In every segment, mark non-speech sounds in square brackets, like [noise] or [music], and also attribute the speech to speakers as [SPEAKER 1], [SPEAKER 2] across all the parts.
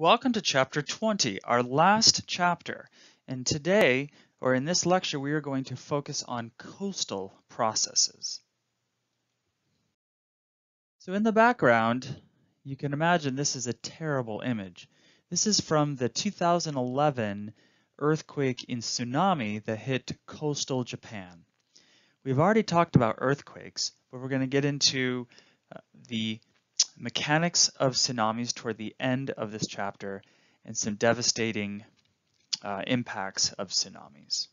[SPEAKER 1] Welcome to chapter 20, our last chapter. And today, or in this lecture, we are going to focus on coastal processes. So in the background, you can imagine this is a terrible image. This is from the 2011 earthquake in tsunami that hit coastal Japan. We've already talked about earthquakes, but we're going to get into uh, the mechanics of tsunamis toward the end of this chapter and some devastating uh, impacts of tsunamis.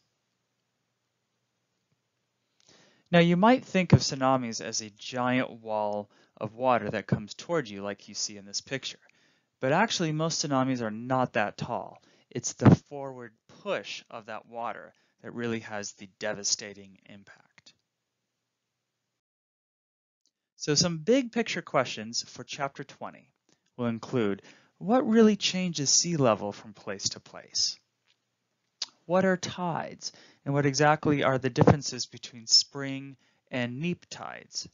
[SPEAKER 1] Now you might think of tsunamis as a giant wall of water that comes toward you like you see in this picture. But actually most tsunamis are not that tall. It's the forward push of that water that really has the devastating impact. So some big picture questions for chapter 20 will include what really changes sea level from place to place? What are tides and what exactly are the differences between spring and neap tides?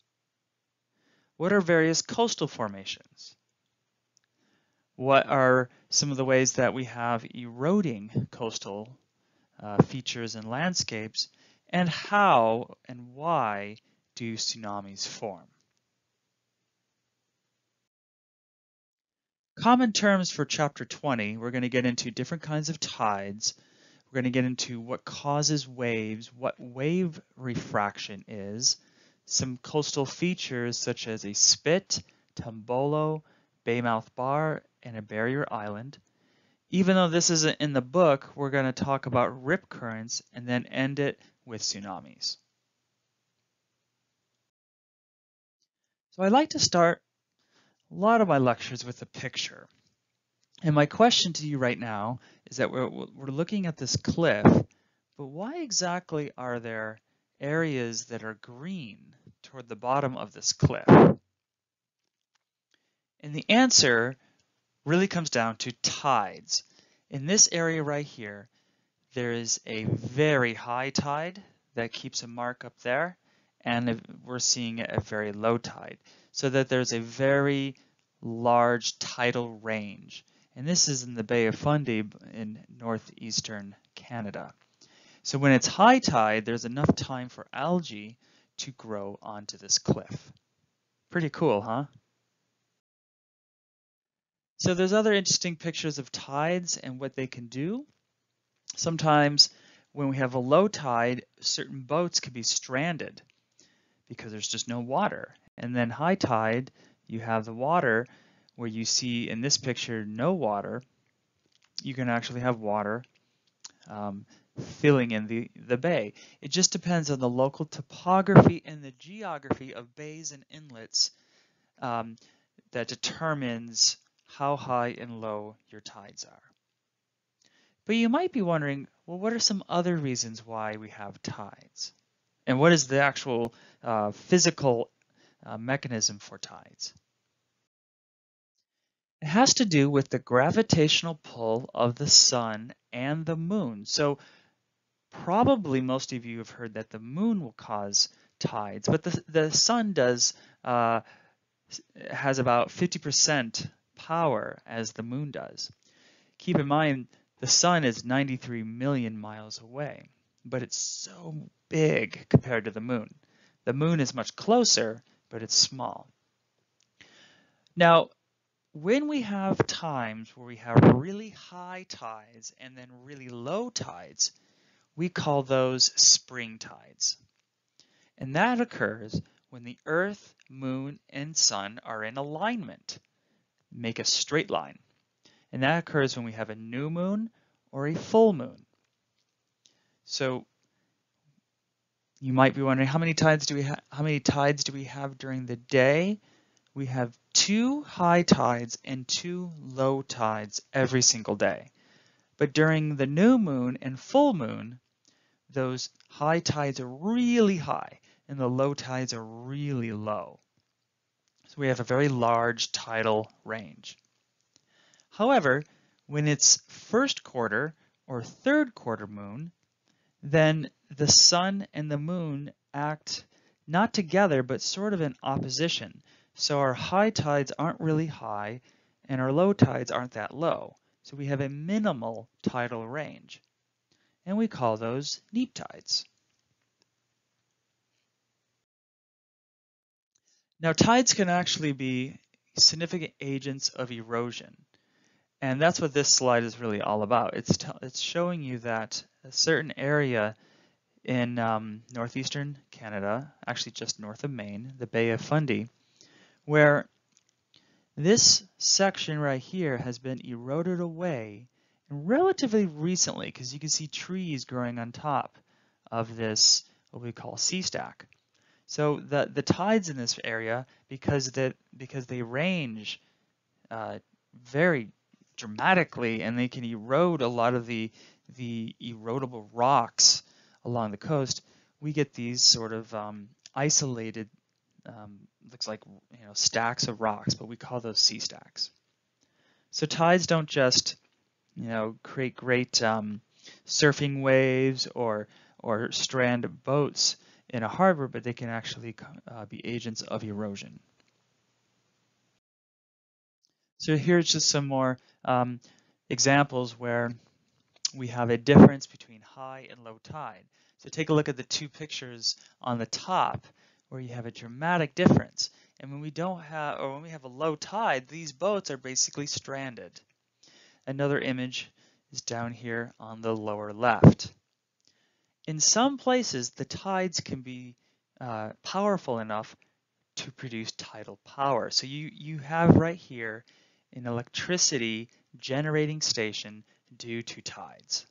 [SPEAKER 1] What are various coastal formations? What are some of the ways that we have eroding coastal uh, features and landscapes? And how and why do tsunamis form? Common terms for chapter 20, we're going to get into different kinds of tides. We're going to get into what causes waves, what wave refraction is, some coastal features such as a spit, tombolo, baymouth bar, and a barrier island. Even though this isn't in the book, we're going to talk about rip currents and then end it with tsunamis. So I'd like to start a lot of my lectures with a picture. And my question to you right now is that we're, we're looking at this cliff, but why exactly are there areas that are green toward the bottom of this cliff? And the answer really comes down to tides. In this area right here, there is a very high tide that keeps a mark up there, and we're seeing a very low tide so that there's a very large tidal range. And this is in the Bay of Fundy in northeastern Canada. So when it's high tide, there's enough time for algae to grow onto this cliff. Pretty cool, huh? So there's other interesting pictures of tides and what they can do. Sometimes when we have a low tide, certain boats can be stranded because there's just no water. And then high tide, you have the water where you see in this picture no water. You can actually have water um, filling in the, the bay. It just depends on the local topography and the geography of bays and inlets um, that determines how high and low your tides are. But you might be wondering, well, what are some other reasons why we have tides? And what is the actual uh, physical uh, mechanism for tides. It has to do with the gravitational pull of the sun and the moon. So probably most of you have heard that the moon will cause tides, but the, the sun does uh, has about 50% power as the moon does. Keep in mind, the sun is 93 million miles away, but it's so big compared to the moon. The moon is much closer, but it's small. Now, when we have times where we have really high tides and then really low tides, we call those spring tides. And that occurs when the Earth, Moon, and Sun are in alignment, make a straight line. And that occurs when we have a new moon or a full moon. So you might be wondering how many tides do we have how many tides do we have during the day? We have two high tides and two low tides every single day. But during the new moon and full moon, those high tides are really high and the low tides are really low. So we have a very large tidal range. However, when it's first quarter or third quarter moon, then the sun and the moon act not together, but sort of in opposition. So our high tides aren't really high and our low tides aren't that low. So we have a minimal tidal range. And we call those neap tides. Now tides can actually be significant agents of erosion. And that's what this slide is really all about. It's, it's showing you that a certain area in um, northeastern Canada, actually just north of Maine, the Bay of Fundy, where this section right here has been eroded away relatively recently because you can see trees growing on top of this what we call sea stack. So the the tides in this area because that because they range uh, very dramatically and they can erode a lot of the the erodible rocks along the coast, we get these sort of um, isolated um, looks like you know stacks of rocks, but we call those sea stacks. So tides don't just you know create great um, surfing waves or or strand boats in a harbor, but they can actually uh, be agents of erosion. So here's just some more um, examples where we have a difference between high and low tide. So take a look at the two pictures on the top where you have a dramatic difference. And when we don't have, or when we have a low tide, these boats are basically stranded. Another image is down here on the lower left. In some places, the tides can be uh, powerful enough to produce tidal power. So you, you have right here an electricity generating station due to tides.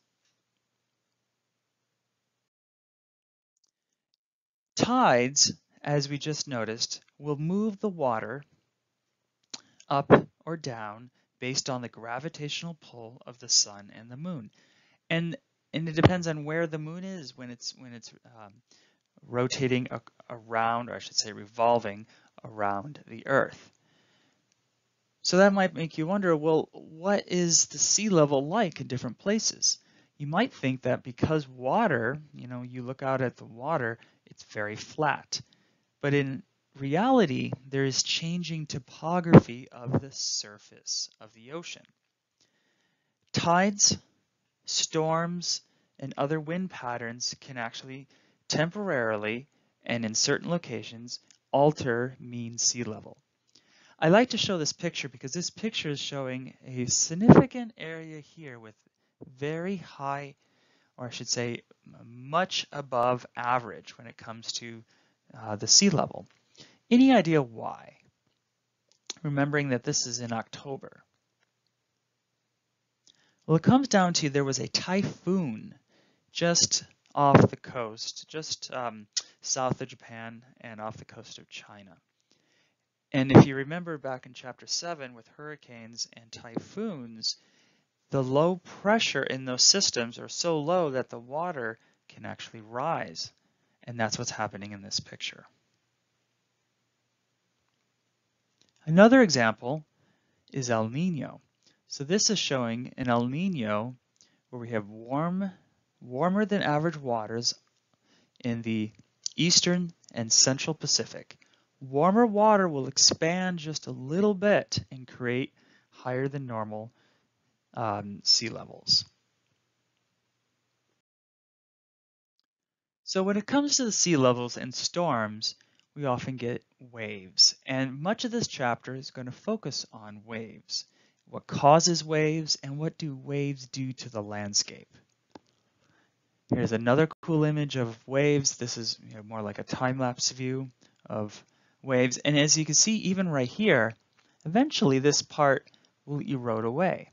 [SPEAKER 1] Tides as we just noticed, will move the water up or down based on the gravitational pull of the sun and the moon. And and it depends on where the moon is when it's when it's um, rotating around, or I should say revolving around the Earth. So that might make you wonder, well, what is the sea level like in different places? You might think that because water, you know, you look out at the water, it's very flat. But in reality, there is changing topography of the surface of the ocean. Tides, storms, and other wind patterns can actually temporarily and in certain locations alter mean sea level. I like to show this picture because this picture is showing a significant area here with very high, or I should say much above average when it comes to uh, the sea level. Any idea why? Remembering that this is in October. Well, it comes down to there was a typhoon just off the coast, just um, south of Japan and off the coast of China. And if you remember back in chapter 7 with hurricanes and typhoons, the low pressure in those systems are so low that the water can actually rise. And that's what's happening in this picture. Another example is El Nino. So this is showing an El Nino where we have warm, warmer than average waters in the eastern and central Pacific. Warmer water will expand just a little bit and create higher than normal um, sea levels. So when it comes to the sea levels and storms, we often get waves. And much of this chapter is going to focus on waves. What causes waves and what do waves do to the landscape? Here's another cool image of waves. This is you know, more like a time-lapse view of waves. And as you can see, even right here, eventually this part will erode away.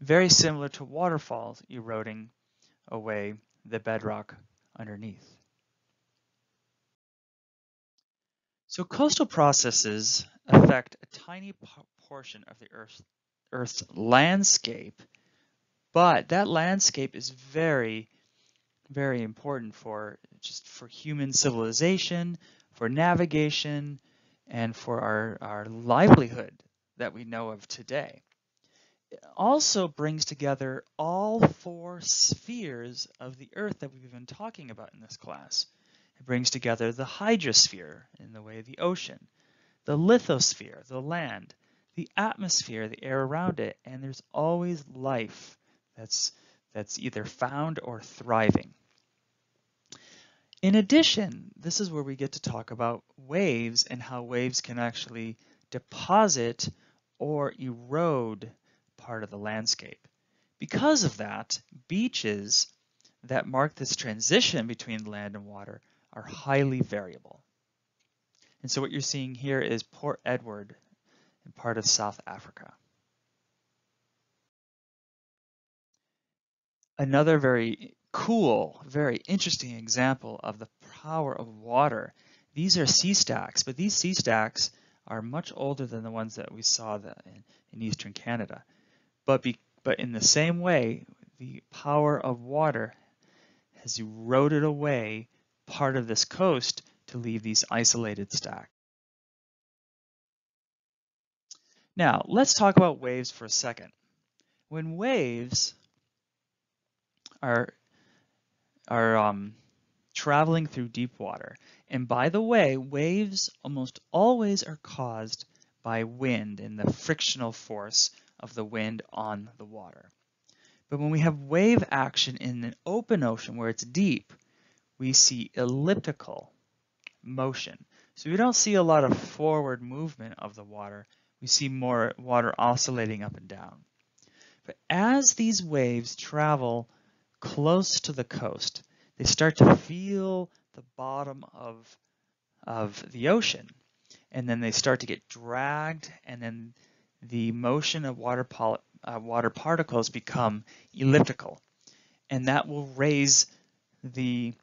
[SPEAKER 1] Very similar to waterfalls eroding away the bedrock underneath. So coastal processes affect a tiny portion of the Earth's, Earth's landscape, but that landscape is very, very important for just for human civilization, for navigation, and for our, our livelihood that we know of today It also brings together all four spheres of the Earth that we've been talking about in this class. It brings together the hydrosphere in the way of the ocean, the lithosphere, the land, the atmosphere, the air around it, and there's always life that's, that's either found or thriving. In addition, this is where we get to talk about waves and how waves can actually deposit or erode part of the landscape. Because of that, beaches that mark this transition between land and water are highly variable. And so what you're seeing here is Port Edward in part of South Africa. Another very cool, very interesting example of the power of water. These are sea stacks, but these sea stacks are much older than the ones that we saw in, in eastern Canada. But, be, but in the same way, the power of water has eroded away part of this coast to leave these isolated stacks. Now, let's talk about waves for a second. When waves are are um, traveling through deep water. And by the way, waves almost always are caused by wind and the frictional force of the wind on the water. But when we have wave action in an open ocean where it's deep, we see elliptical motion. So we don't see a lot of forward movement of the water. We see more water oscillating up and down. But as these waves travel close to the coast, they start to feel the bottom of, of the ocean. And then they start to get dragged, and then the motion of water, uh, water particles become elliptical. And that will raise the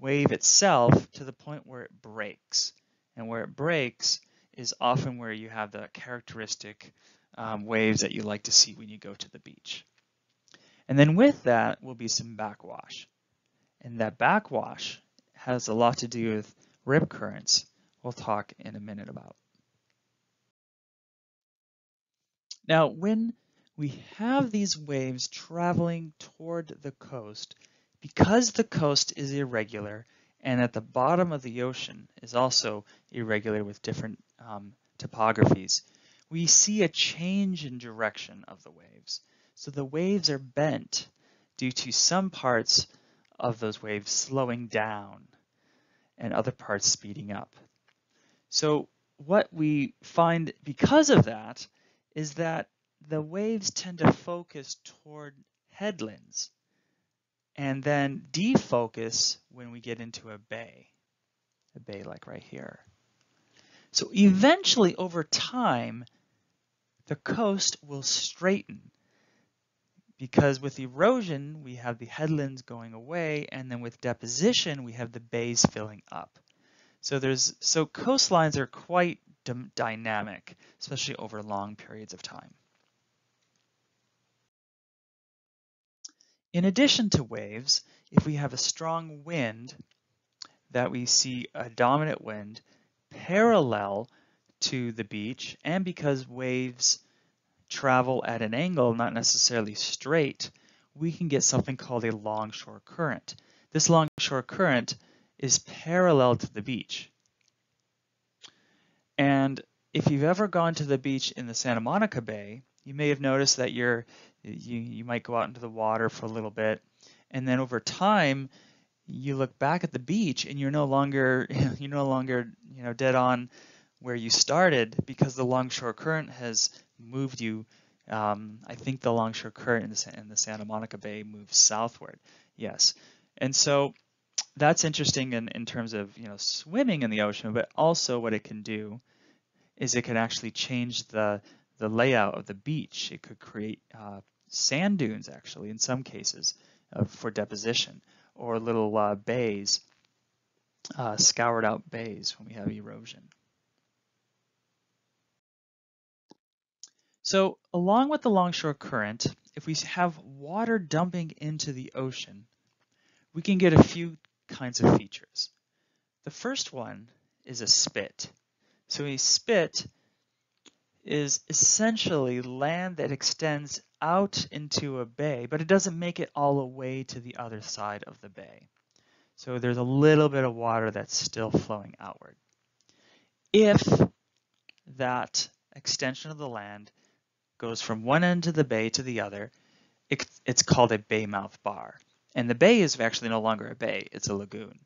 [SPEAKER 1] wave itself to the point where it breaks. And where it breaks is often where you have the characteristic um, waves that you like to see when you go to the beach. And then with that will be some backwash. And that backwash has a lot to do with rip currents we'll talk in a minute about. Now, when we have these waves traveling toward the coast, because the coast is irregular and at the bottom of the ocean is also irregular with different um, topographies, we see a change in direction of the waves. So the waves are bent due to some parts of those waves slowing down and other parts speeding up. So what we find because of that is that the waves tend to focus toward headlands and then defocus when we get into a bay, a bay like right here. So eventually over time, the coast will straighten because with erosion, we have the headlands going away, and then with deposition, we have the bays filling up. So there's so coastlines are quite dynamic, especially over long periods of time. In addition to waves, if we have a strong wind, that we see a dominant wind parallel to the beach, and because waves travel at an angle, not necessarily straight, we can get something called a longshore current. This longshore current is parallel to the beach. And if you've ever gone to the beach in the Santa Monica Bay, you may have noticed that you're you, you might go out into the water for a little bit, and then over time, you look back at the beach and you're no longer [laughs] you're no longer you know dead on where you started because the longshore current has moved you. Um, I think the longshore current in the, in the Santa Monica Bay moves southward. Yes, and so that's interesting in, in terms of you know swimming in the ocean, but also what it can do is it can actually change the the layout of the beach. It could create uh, sand dunes actually in some cases uh, for deposition or little uh, bays, uh, scoured out bays when we have erosion. So along with the longshore current, if we have water dumping into the ocean, we can get a few kinds of features. The first one is a spit. So a spit is essentially land that extends out into a bay, but it doesn't make it all the way to the other side of the bay. So there's a little bit of water that's still flowing outward. If that extension of the land goes from one end of the bay to the other, it's, it's called a bay mouth bar. And the bay is actually no longer a bay, it's a lagoon.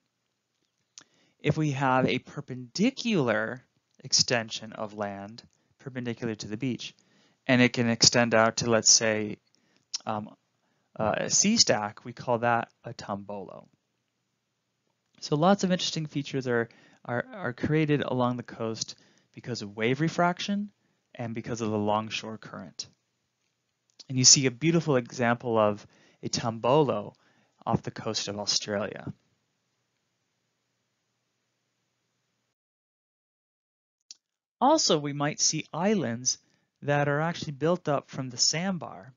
[SPEAKER 1] If we have a perpendicular extension of land, perpendicular to the beach, and it can extend out to, let's say, um, uh, a sea stack, we call that a tombolo. So lots of interesting features are, are, are created along the coast because of wave refraction and because of the longshore current. And you see a beautiful example of a tombolo off the coast of Australia. Also, we might see islands that are actually built up from the sandbar.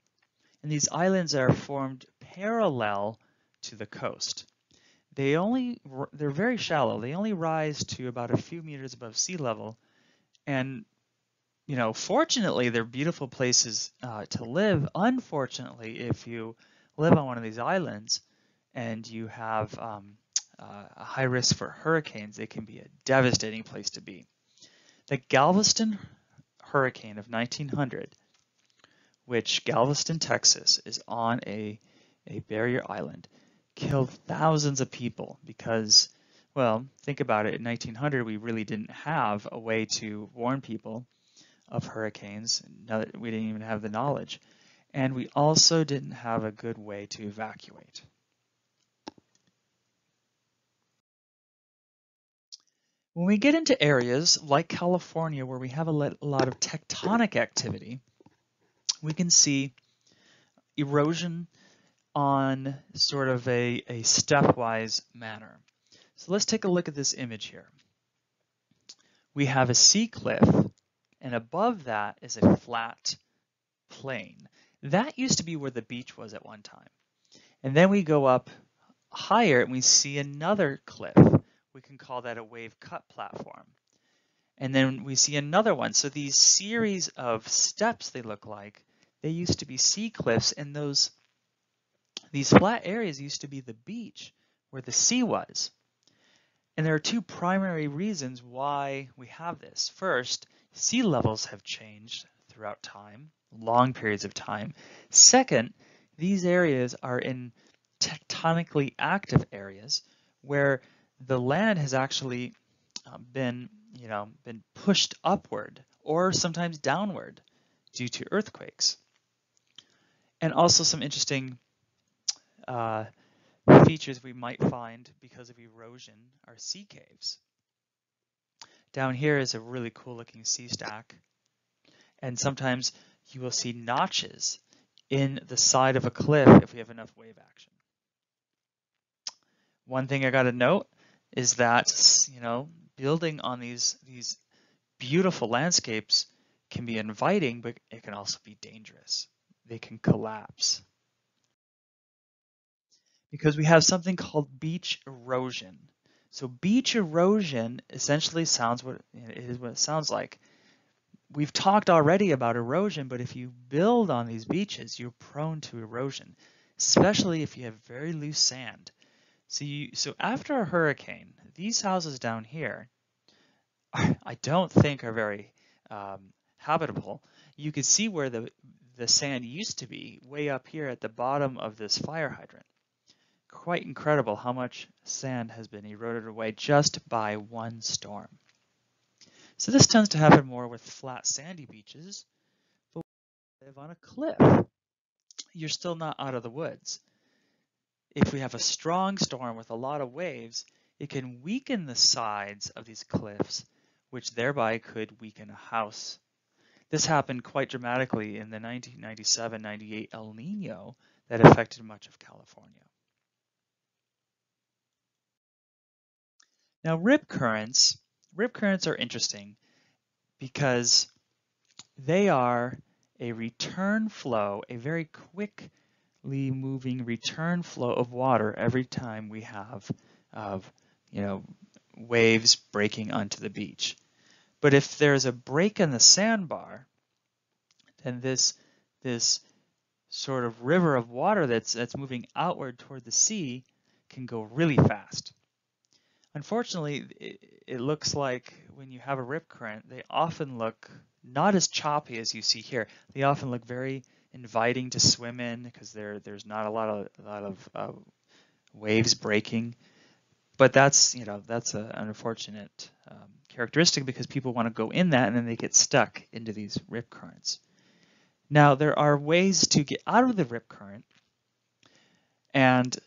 [SPEAKER 1] And these islands are formed parallel to the coast. They only, they're very shallow. They only rise to about a few meters above sea level. And, you know, fortunately, they're beautiful places uh, to live. Unfortunately, if you live on one of these islands and you have um, uh, a high risk for hurricanes, it can be a devastating place to be. The Galveston hurricane of 1900, which Galveston, Texas, is on a, a barrier island, killed thousands of people because, well, think about it, in 1900 we really didn't have a way to warn people of hurricanes, now that we didn't even have the knowledge. And we also didn't have a good way to evacuate. When we get into areas like California where we have a lot of tectonic activity, we can see erosion on sort of a, a stepwise manner. So let's take a look at this image here. We have a sea cliff, and above that is a flat plain. That used to be where the beach was at one time. And then we go up higher and we see another cliff we can call that a wave cut platform. And then we see another one. So these series of steps they look like, they used to be sea cliffs and those these flat areas used to be the beach where the sea was. And there are two primary reasons why we have this. First, sea levels have changed throughout time, long periods of time. Second, these areas are in tectonically active areas where the land has actually um, been, you know, been pushed upward or sometimes downward due to earthquakes. And also some interesting uh, features we might find because of erosion are sea caves. Down here is a really cool looking sea stack. And sometimes you will see notches in the side of a cliff if we have enough wave action. One thing I got to note is that you know building on these these beautiful landscapes can be inviting, but it can also be dangerous. They can collapse. Because we have something called beach erosion. So beach erosion essentially sounds what it is what it sounds like. We've talked already about erosion, but if you build on these beaches, you're prone to erosion, especially if you have very loose sand. So you, so after a hurricane, these houses down here, I don't think are very um, habitable. You can see where the the sand used to be, way up here at the bottom of this fire hydrant. Quite incredible how much sand has been eroded away just by one storm. So this tends to happen more with flat sandy beaches, but live on a cliff. You're still not out of the woods if we have a strong storm with a lot of waves, it can weaken the sides of these cliffs, which thereby could weaken a house. This happened quite dramatically in the 1997-98 El Nino that affected much of California. Now rip currents, rip currents are interesting because they are a return flow, a very quickly moving return flow of water every time we have of you know waves breaking onto the beach. But if there's a break in the sandbar, then this this sort of river of water that's that's moving outward toward the sea can go really fast. Unfortunately, it, it looks like when you have a rip current, they often look not as choppy as you see here. They often look very inviting to swim in because there there's not a lot of a lot of uh, waves breaking. But that's you know that's a, an unfortunate um, characteristic because people want to go in that and then they get stuck into these rip currents. Now there are ways to get out of the rip current and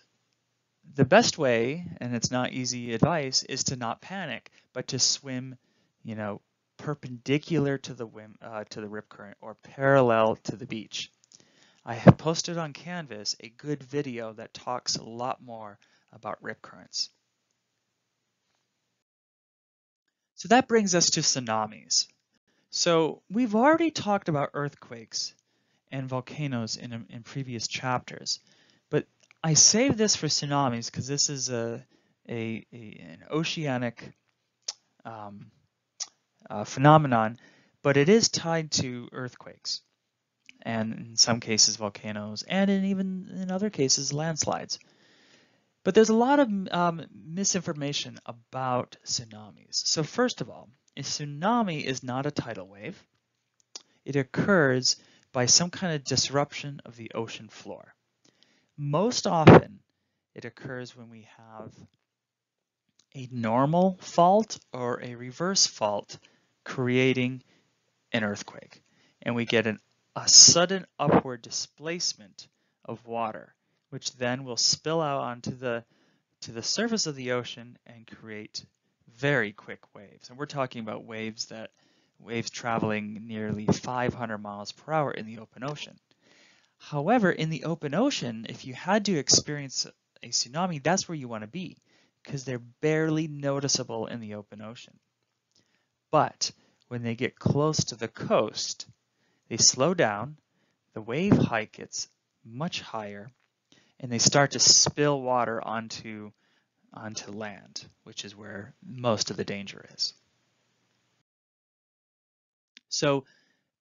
[SPEAKER 1] the best way, and it's not easy advice, is to not panic, but to swim, you know, perpendicular to the whim, uh, to the rip current or parallel to the beach. I have posted on Canvas a good video that talks a lot more about rip currents. So that brings us to tsunamis. So we've already talked about earthquakes and volcanoes in, in previous chapters, I saved this for tsunamis because this is a, a, a, an oceanic um, uh, phenomenon, but it is tied to earthquakes and in some cases volcanoes and in even in other cases landslides. But there's a lot of um, misinformation about tsunamis. So first of all, a tsunami is not a tidal wave. It occurs by some kind of disruption of the ocean floor. Most often, it occurs when we have a normal fault or a reverse fault creating an earthquake. And we get an, a sudden upward displacement of water, which then will spill out onto the, to the surface of the ocean and create very quick waves. And we're talking about waves that waves traveling nearly 500 miles per hour in the open ocean. However, in the open ocean, if you had to experience a tsunami, that's where you want to be because they're barely noticeable in the open ocean. But when they get close to the coast, they slow down, the wave height gets much higher, and they start to spill water onto, onto land, which is where most of the danger is. So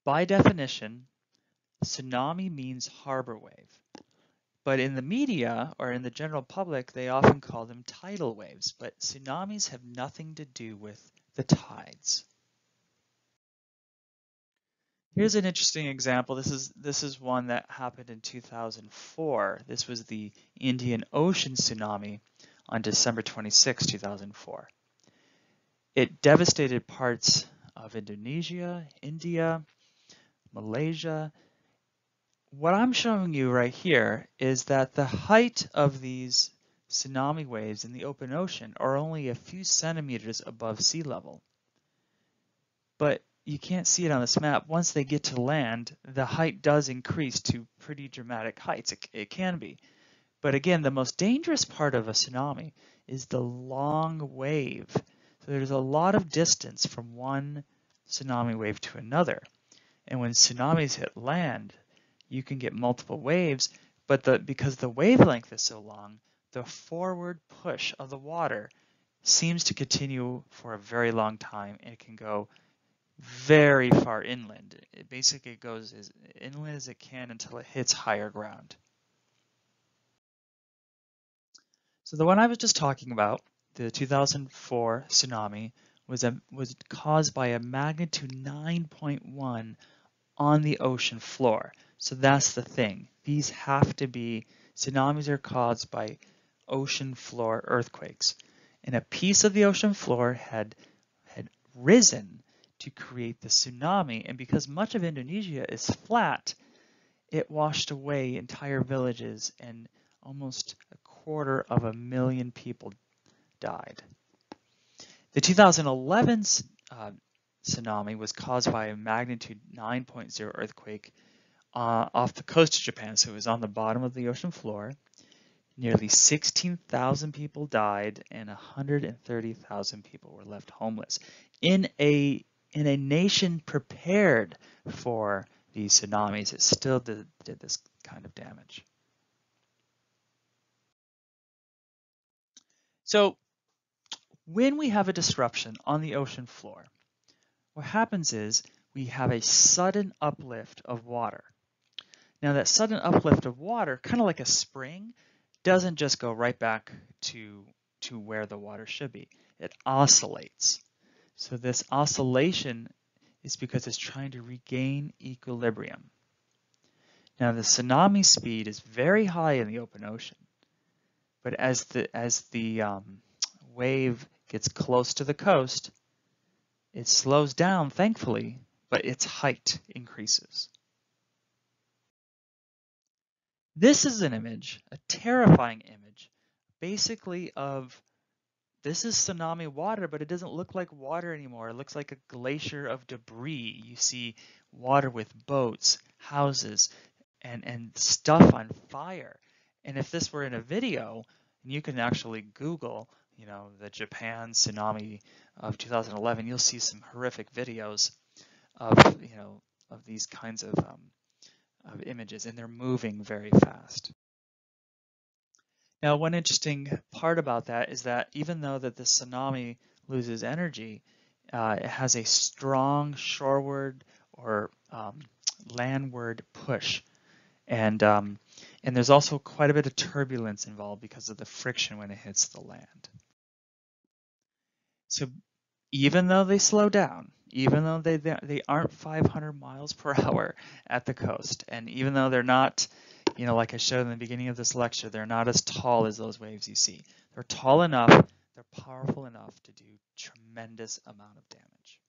[SPEAKER 1] by definition, tsunami means harbor wave. But in the media or in the general public, they often call them tidal waves, but tsunamis have nothing to do with the tides. Here's an interesting example. This is this is one that happened in 2004. This was the Indian Ocean tsunami on December 26, 2004. It devastated parts of Indonesia, India, Malaysia. What I'm showing you right here is that the height of these tsunami waves in the open ocean are only a few centimeters above sea level. But you can't see it on this map. Once they get to land, the height does increase to pretty dramatic heights. It, it can be. But again, the most dangerous part of a tsunami is the long wave so there's a lot of distance from one tsunami wave to another. And when tsunamis hit land, you can get multiple waves, but the, because the wavelength is so long, the forward push of the water seems to continue for a very long time and it can go very far inland. It basically goes as inland as it can until it hits higher ground. So the one I was just talking about the 2004 tsunami was, a, was caused by a magnitude 9.1 on the ocean floor. So that's the thing. These have to be, tsunamis are caused by ocean floor earthquakes. And a piece of the ocean floor had, had risen to create the tsunami. And because much of Indonesia is flat, it washed away entire villages and almost a quarter of a million people died. The 2011 uh, tsunami was caused by a magnitude 9.0 earthquake uh, off the coast of Japan, so it was on the bottom of the ocean floor. Nearly 16,000 people died and 130,000 people were left homeless in a in a nation prepared for these tsunamis. It still did, did this kind of damage. So when we have a disruption on the ocean floor, what happens is we have a sudden uplift of water. Now that sudden uplift of water, kind of like a spring, doesn't just go right back to, to where the water should be. It oscillates. So this oscillation is because it's trying to regain equilibrium. Now the tsunami speed is very high in the open ocean, but as the as the um, wave gets close to the coast, it slows down, thankfully, but its height increases. This is an image, a terrifying image, basically of this is tsunami water, but it doesn't look like water anymore. It looks like a glacier of debris. You see water with boats, houses, and, and stuff on fire. And if this were in a video, and you can actually Google, you know, the Japan tsunami of 2011, you'll see some horrific videos of, you know, of these kinds of, um, of images, and they're moving very fast. Now, one interesting part about that is that even though that the tsunami loses energy, uh, it has a strong shoreward or um, landward push. And, um, and there's also quite a bit of turbulence involved because of the friction when it hits the land. So even though they slow down, even though they, they aren't 500 miles per hour at the coast, and even though they're not you know, like I showed in the beginning of this lecture, they're not as tall as those waves you see. They're tall enough, they're powerful enough to do tremendous amount of damage.